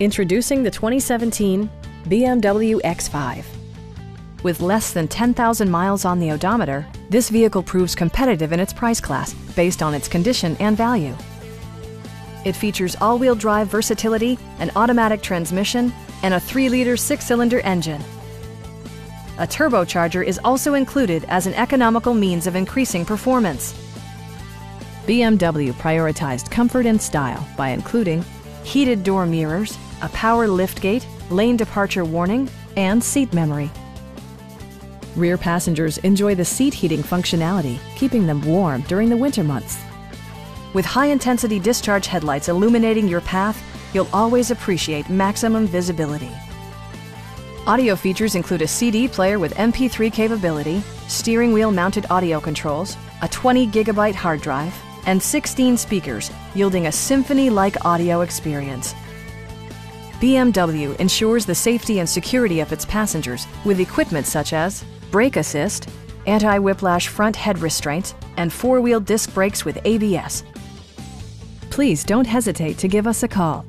Introducing the 2017 BMW X5. With less than 10,000 miles on the odometer, this vehicle proves competitive in its price class based on its condition and value. It features all-wheel drive versatility, an automatic transmission, and a 3-liter six-cylinder engine. A turbocharger is also included as an economical means of increasing performance. BMW prioritized comfort and style by including heated door mirrors, a power liftgate, lane departure warning, and seat memory. Rear passengers enjoy the seat heating functionality, keeping them warm during the winter months. With high-intensity discharge headlights illuminating your path, you'll always appreciate maximum visibility. Audio features include a CD player with MP3 capability, steering wheel mounted audio controls, a 20 gigabyte hard drive, and 16 speakers, yielding a symphony-like audio experience. BMW ensures the safety and security of its passengers with equipment such as brake assist, anti-whiplash front head restraints, and four-wheel disc brakes with ABS. Please don't hesitate to give us a call.